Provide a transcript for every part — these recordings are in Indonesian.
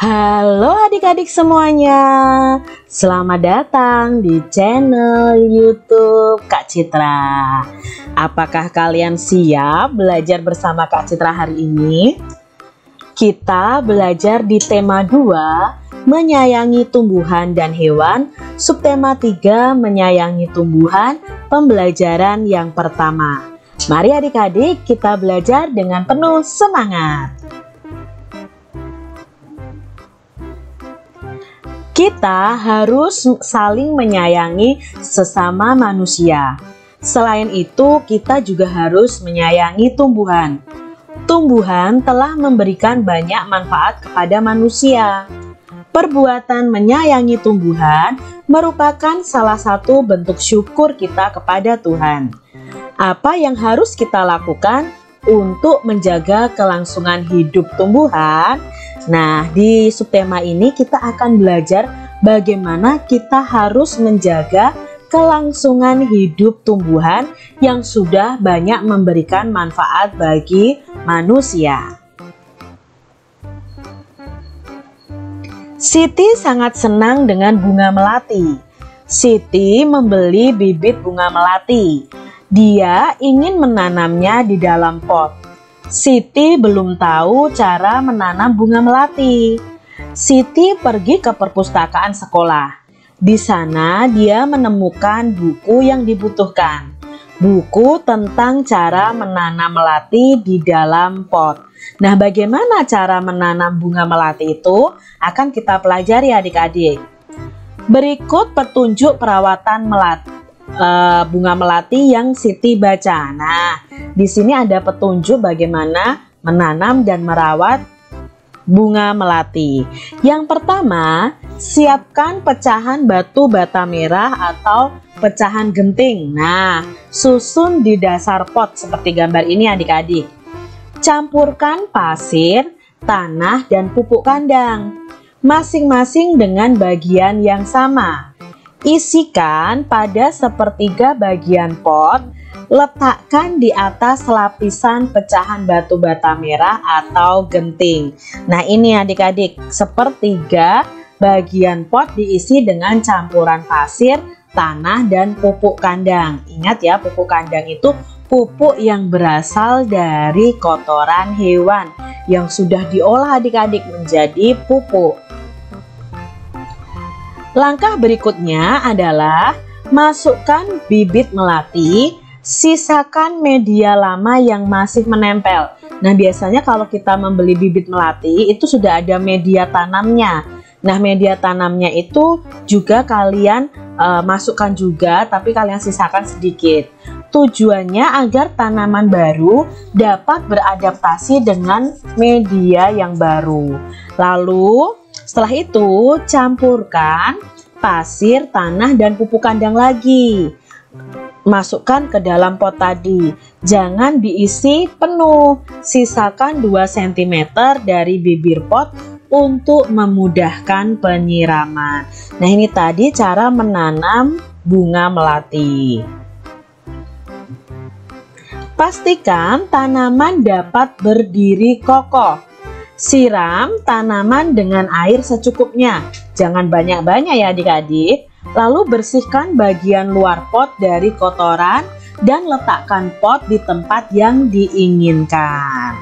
Halo adik-adik semuanya, selamat datang di channel YouTube Kak Citra. Apakah kalian siap belajar bersama Kak Citra hari ini? Kita belajar di tema 2, menyayangi tumbuhan dan hewan, subtema 3, menyayangi tumbuhan, pembelajaran yang pertama. Mari adik-adik kita belajar dengan penuh semangat. Kita harus saling menyayangi sesama manusia. Selain itu, kita juga harus menyayangi tumbuhan. Tumbuhan telah memberikan banyak manfaat kepada manusia. Perbuatan menyayangi tumbuhan merupakan salah satu bentuk syukur kita kepada Tuhan. Apa yang harus kita lakukan untuk menjaga kelangsungan hidup tumbuhan? Nah, di subtema ini kita akan belajar bagaimana kita harus menjaga kelangsungan hidup tumbuhan yang sudah banyak memberikan manfaat bagi manusia. Siti sangat senang dengan bunga melati. Siti membeli bibit bunga melati. Dia ingin menanamnya di dalam pot. Siti belum tahu cara menanam bunga melati. Siti pergi ke perpustakaan sekolah. Di sana dia menemukan buku yang dibutuhkan. Buku tentang cara menanam melati di dalam pot. Nah, bagaimana cara menanam bunga melati itu akan kita pelajari adik-adik. Berikut petunjuk perawatan melati uh, bunga melati yang Siti baca. Nah, di sini ada petunjuk bagaimana menanam dan merawat bunga melati. Yang pertama, siapkan pecahan batu bata merah atau pecahan genting. Nah, susun di dasar pot seperti gambar ini adik-adik. Campurkan pasir, tanah, dan pupuk kandang. Masing-masing dengan bagian yang sama. Isikan pada sepertiga bagian pot, letakkan di atas lapisan pecahan batu bata merah atau genting. Nah ini adik-adik, sepertiga bagian pot diisi dengan campuran pasir, tanah, dan pupuk kandang. Ingat ya, pupuk kandang itu pupuk yang berasal dari kotoran hewan yang sudah diolah adik-adik menjadi pupuk. Langkah berikutnya adalah masukkan bibit melati, sisakan media lama yang masih menempel. Nah, biasanya kalau kita membeli bibit melati itu sudah ada media tanamnya. Nah, media tanamnya itu juga kalian uh, masukkan juga, tapi kalian sisakan sedikit. Tujuannya agar tanaman baru dapat beradaptasi dengan media yang baru. Lalu, setelah itu, campurkan pasir, tanah, dan pupuk kandang lagi. Masukkan ke dalam pot tadi. Jangan diisi penuh. Sisakan 2 cm dari bibir pot untuk memudahkan penyiraman. Nah, ini tadi cara menanam bunga melati. Pastikan tanaman dapat berdiri kokoh Siram tanaman dengan air secukupnya. Jangan banyak-banyak ya adik-adik. Lalu bersihkan bagian luar pot dari kotoran dan letakkan pot di tempat yang diinginkan.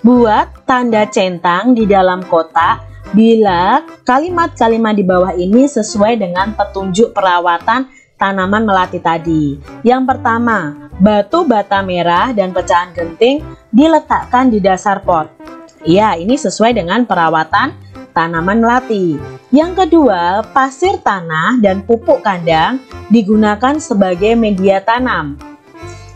Buat tanda centang di dalam kotak bila kalimat-kalimat di bawah ini sesuai dengan petunjuk perawatan tanaman melati tadi. Yang pertama, batu bata merah dan pecahan genting diletakkan di dasar pot. Ya, ini sesuai dengan perawatan tanaman melati. Yang kedua, pasir tanah dan pupuk kandang digunakan sebagai media tanam.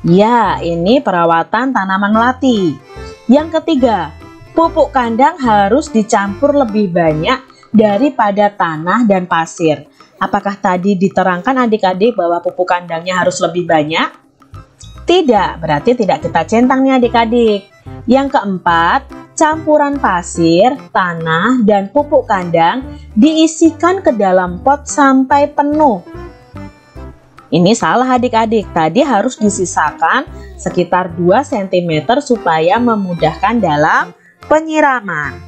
Ya, ini perawatan tanaman melati. Yang ketiga, pupuk kandang harus dicampur lebih banyak daripada tanah dan pasir. Apakah tadi diterangkan adik-adik bahwa pupuk kandangnya harus lebih banyak? Tidak, berarti tidak kita centang nih adik-adik. Yang keempat, campuran pasir, tanah, dan pupuk kandang diisikan ke dalam pot sampai penuh. Ini salah adik-adik, tadi harus disisakan sekitar 2 cm supaya memudahkan dalam penyiraman.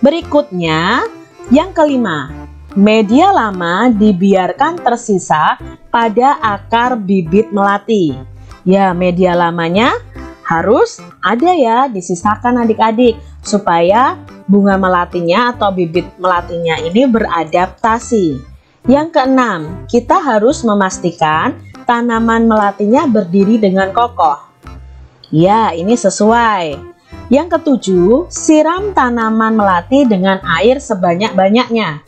Berikutnya, yang kelima, media lama dibiarkan tersisa pada akar bibit melati. Ya, media lamanya harus ada ya disisakan adik-adik supaya bunga melatinya atau bibit melatinya ini beradaptasi. Yang keenam, kita harus memastikan tanaman melatinya berdiri dengan kokoh. Ya, ini sesuai. Yang ketujuh, siram tanaman melati dengan air sebanyak-banyaknya.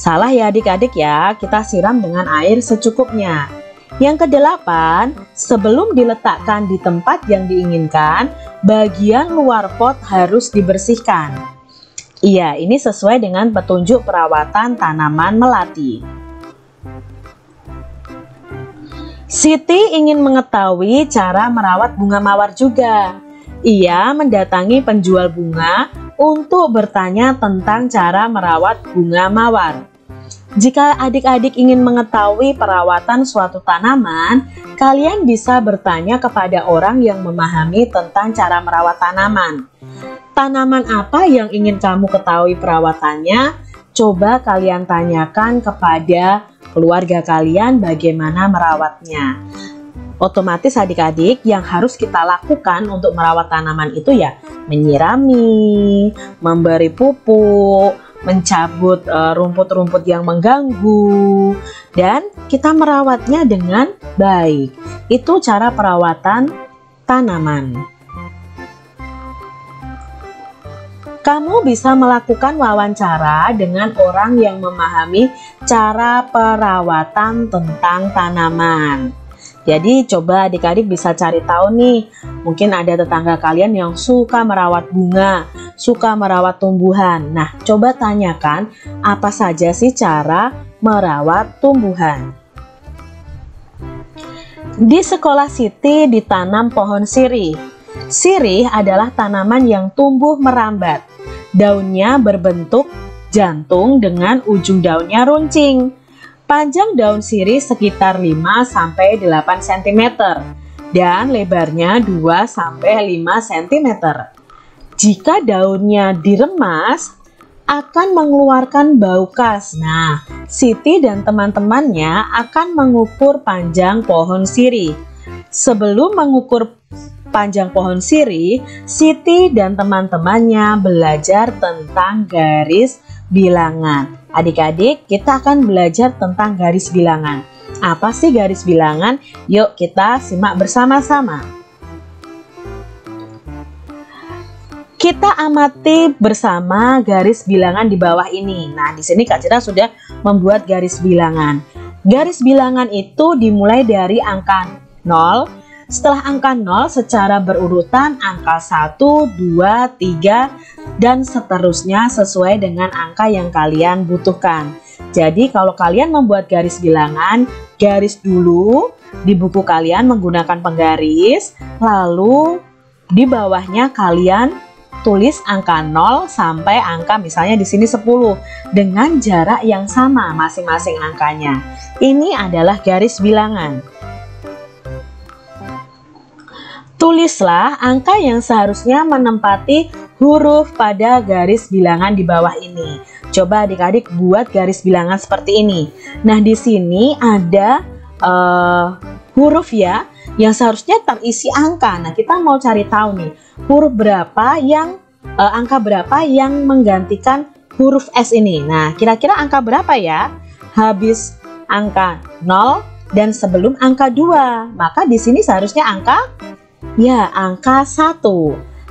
Salah ya adik-adik ya, kita siram dengan air secukupnya. Yang kedelapan, sebelum diletakkan di tempat yang diinginkan, bagian luar pot harus dibersihkan. Iya, ini sesuai dengan petunjuk perawatan tanaman melati. Siti ingin mengetahui cara merawat bunga mawar juga. Ia mendatangi penjual bunga untuk bertanya tentang cara merawat bunga mawar. Jika adik-adik ingin mengetahui perawatan suatu tanaman, kalian bisa bertanya kepada orang yang memahami tentang cara merawat tanaman. Tanaman apa yang ingin kamu ketahui perawatannya? Coba kalian tanyakan kepada keluarga kalian bagaimana merawatnya otomatis adik-adik yang harus kita lakukan untuk merawat tanaman itu ya menyirami, memberi pupuk, mencabut eh, rumput-rumput yang mengganggu dan kita merawatnya dengan baik. Itu cara perawatan tanaman. Kamu bisa melakukan wawancara dengan orang yang memahami cara perawatan tentang tanaman. Jadi coba adik-adik bisa cari tahu nih, mungkin ada tetangga kalian yang suka merawat bunga, suka merawat tumbuhan. Nah, coba tanyakan apa saja sih cara merawat tumbuhan. Di sekolah Siti ditanam pohon sirih. Sirih adalah tanaman yang tumbuh merambat. Daunnya berbentuk jantung dengan ujung daunnya runcing. Panjang daun sirih sekitar 5-8 cm dan lebarnya 2-5 cm. Jika daunnya diremas, akan mengeluarkan bau khas. Nah, Siti dan teman-temannya akan mengukur panjang pohon sirih. Sebelum mengukur panjang pohon sirih, Siti dan teman-temannya belajar tentang garis bilangan. Adik-adik, kita akan belajar tentang garis bilangan. Apa sih garis bilangan? Yuk kita simak bersama-sama. Kita amati bersama garis bilangan di bawah ini. Nah, di sini Kak Citra sudah membuat garis bilangan. Garis bilangan itu dimulai dari angka 0 setelah angka 0 secara berurutan angka 1, 2, 3, dan seterusnya sesuai dengan angka yang kalian butuhkan. Jadi kalau kalian membuat garis bilangan, garis dulu di buku kalian menggunakan penggaris, lalu di bawahnya kalian tulis angka 0 sampai angka misalnya di sini 10 dengan jarak yang sama masing-masing angkanya. Ini adalah garis bilangan. Tulislah angka yang seharusnya menempati huruf pada garis bilangan di bawah ini. Coba adik-adik buat garis bilangan seperti ini. Nah, di sini ada uh, huruf ya yang seharusnya terisi angka. Nah, kita mau cari tahu nih, huruf berapa yang uh, angka berapa yang menggantikan huruf S ini. Nah, kira-kira angka berapa ya? Habis angka 0 dan sebelum angka 2. Maka di sini seharusnya angka Ya, angka 1.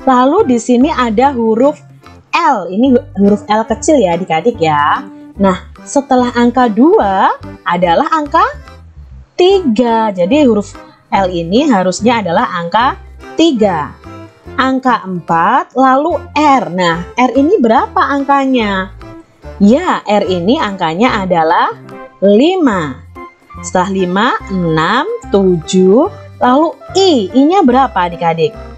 Lalu di sini ada huruf L. Ini huruf L kecil ya adik-adik ya. Nah, setelah angka 2 adalah angka 3. Jadi huruf L ini harusnya adalah angka 3. Angka 4 lalu R. Nah, R ini berapa angkanya? Ya, R ini angkanya adalah 5. Setelah 5, 6, 7, lalu I. I-nya berapa adik-adik?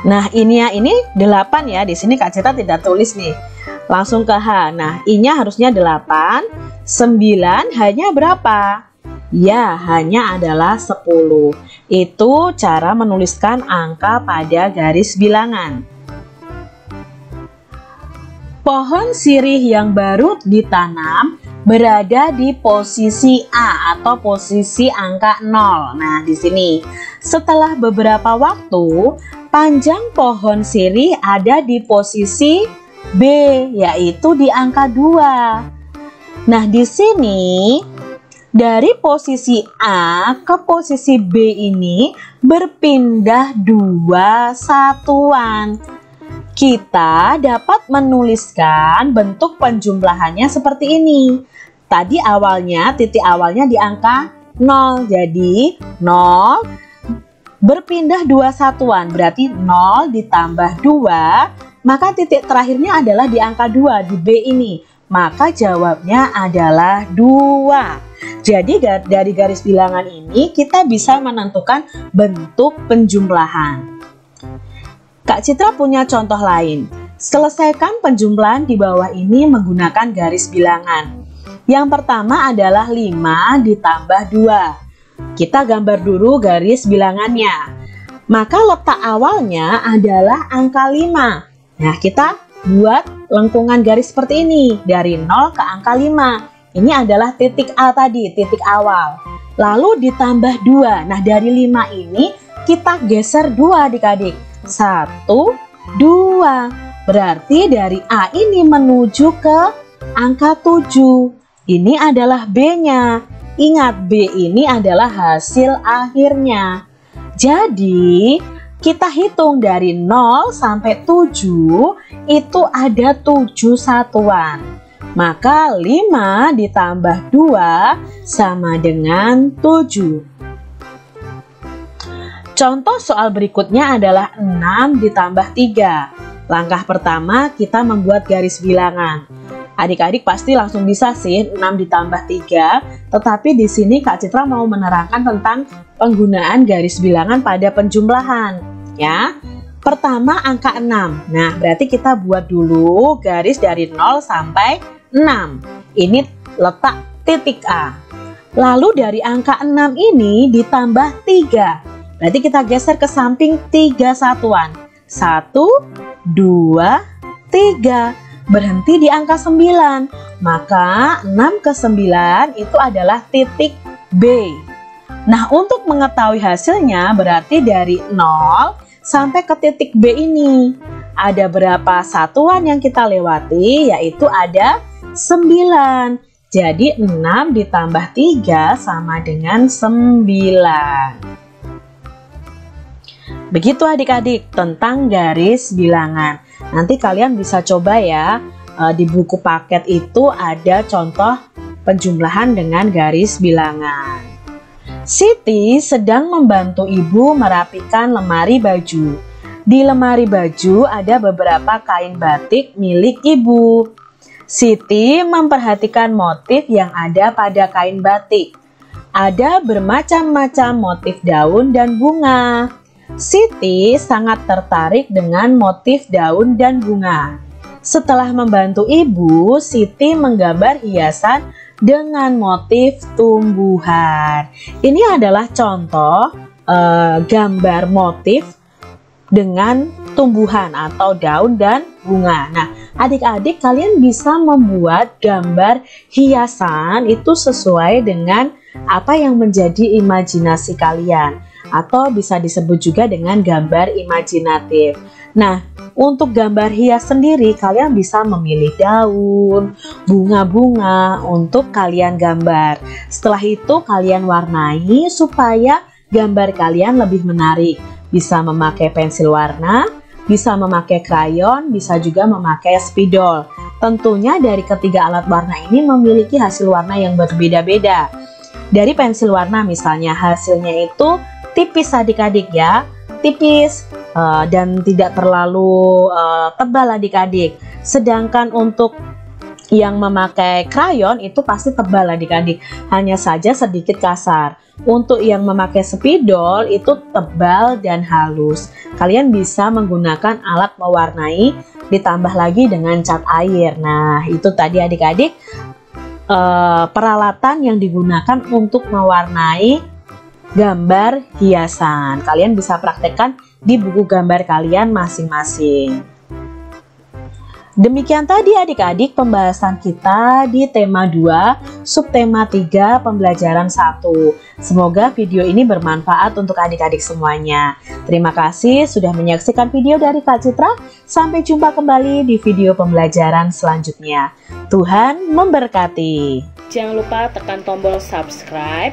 Nah, ini ya ini 8 ya. Di sini Kak Cita tidak tulis nih. Langsung ke H. Nah, I-nya harusnya 8. 9 hanya berapa? Ya, hanya adalah 10. Itu cara menuliskan angka pada garis bilangan. Pohon sirih yang baru ditanam berada di posisi A atau posisi angka 0. Nah, di sini setelah beberapa waktu, panjang pohon sirih ada di posisi B, yaitu di angka 2. Nah, di sini dari posisi A ke posisi B ini berpindah dua satuan kita dapat menuliskan bentuk penjumlahannya seperti ini. Tadi awalnya, titik awalnya di angka 0. Jadi 0 berpindah dua satuan. Berarti 0 ditambah 2, maka titik terakhirnya adalah di angka 2, di B ini. Maka jawabnya adalah 2. Jadi dari garis bilangan ini kita bisa menentukan bentuk penjumlahan. Kak Citra punya contoh lain. Selesaikan penjumlahan di bawah ini menggunakan garis bilangan. Yang pertama adalah 5 ditambah 2. Kita gambar dulu garis bilangannya. Maka letak awalnya adalah angka 5. Nah, kita buat lengkungan garis seperti ini. Dari 0 ke angka 5. Ini adalah titik A tadi, titik awal. Lalu ditambah 2. Nah, dari 5 ini kita geser 2 adik-adik satu, dua. Berarti dari A ini menuju ke angka 7. Ini adalah B-nya. Ingat B ini adalah hasil akhirnya. Jadi, kita hitung dari 0 sampai 7 itu ada 7 satuan. Maka 5 ditambah 2 sama dengan 7. Contoh soal berikutnya adalah 6 ditambah 3. Langkah pertama kita membuat garis bilangan. Adik-adik pasti langsung bisa sih 6 ditambah 3, tetapi di sini Kak Citra mau menerangkan tentang penggunaan garis bilangan pada penjumlahan. Ya, pertama angka 6. Nah, berarti kita buat dulu garis dari 0 sampai 6. Ini letak titik A. Lalu dari angka 6 ini ditambah 3. Berarti kita geser ke samping tiga satuan. Satu, dua, tiga. Berhenti di angka 9. Maka 6 ke 9 itu adalah titik B. Nah, untuk mengetahui hasilnya berarti dari 0 sampai ke titik B ini. Ada berapa satuan yang kita lewati? Yaitu ada 9. Jadi 6 ditambah 3 sama dengan 9. Begitu adik-adik tentang garis bilangan. Nanti kalian bisa coba ya, eh, di buku paket itu ada contoh penjumlahan dengan garis bilangan. Siti sedang membantu ibu merapikan lemari baju. Di lemari baju ada beberapa kain batik milik ibu. Siti memperhatikan motif yang ada pada kain batik. Ada bermacam-macam motif daun dan bunga. Siti sangat tertarik dengan motif daun dan bunga. Setelah membantu ibu, Siti menggambar hiasan dengan motif tumbuhan. Ini adalah contoh eh, gambar motif dengan tumbuhan atau daun dan bunga. Nah, adik-adik kalian bisa membuat gambar hiasan itu sesuai dengan apa yang menjadi imajinasi kalian atau bisa disebut juga dengan gambar imajinatif. Nah, untuk gambar hias sendiri kalian bisa memilih daun, bunga-bunga untuk kalian gambar. Setelah itu kalian warnai supaya gambar kalian lebih menarik. Bisa memakai pensil warna, bisa memakai krayon, bisa juga memakai spidol. Tentunya dari ketiga alat warna ini memiliki hasil warna yang berbeda-beda. Dari pensil warna misalnya hasilnya itu tipis adik-adik ya tipis uh, dan tidak terlalu uh, tebal adik-adik sedangkan untuk yang memakai krayon itu pasti tebal adik-adik, hanya saja sedikit kasar. Untuk yang memakai spidol itu tebal dan halus. Kalian bisa menggunakan alat mewarnai ditambah lagi dengan cat air. Nah, itu tadi adik-adik eh, peralatan yang digunakan untuk mewarnai gambar hiasan. Kalian bisa praktekkan di buku gambar kalian masing-masing. Demikian tadi adik-adik pembahasan kita di tema 2, subtema 3, pembelajaran 1. Semoga video ini bermanfaat untuk adik-adik semuanya. Terima kasih sudah menyaksikan video dari Kak Citra. Sampai jumpa kembali di video pembelajaran selanjutnya. Tuhan memberkati. Jangan lupa tekan tombol subscribe,